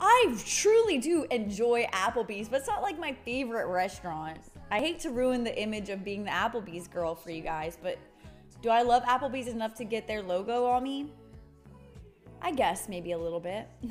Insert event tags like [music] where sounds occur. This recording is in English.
I truly do enjoy Applebee's, but it's not like my favorite restaurant. I hate to ruin the image of being the Applebee's girl for you guys, but do I love Applebee's enough to get their logo on me? I guess maybe a little bit. [laughs]